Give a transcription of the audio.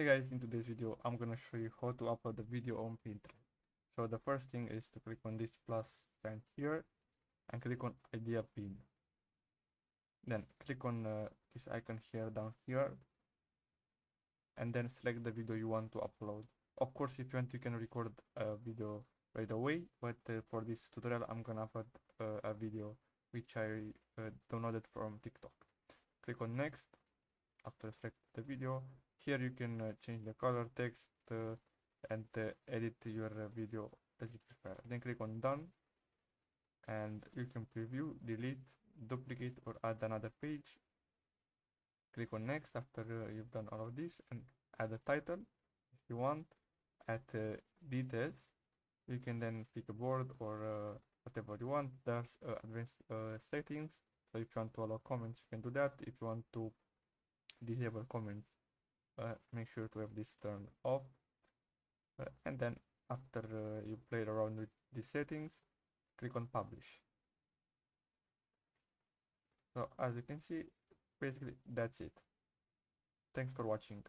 Hey guys, in today's video I'm gonna show you how to upload a video on Pinterest. So the first thing is to click on this plus sign here and click on idea pin. Then click on uh, this icon here down here and then select the video you want to upload. Of course if you want you can record a video right away but uh, for this tutorial I'm gonna upload uh, a video which I uh, downloaded from TikTok. Click on next after select the video. Here you can uh, change the color text uh, and uh, edit your uh, video as you prefer. Then click on done. And you can preview delete duplicate or add another page. Click on next after uh, you've done all of this and add a title if you want add uh, details. You can then pick a board or whatever you want. There's advanced settings. So if you want to allow comments you can do that. If you want to disable comments uh, make sure to have this turned off. Uh, and then after uh, you play around with the settings click on publish. So as you can see basically that's it. Thanks for watching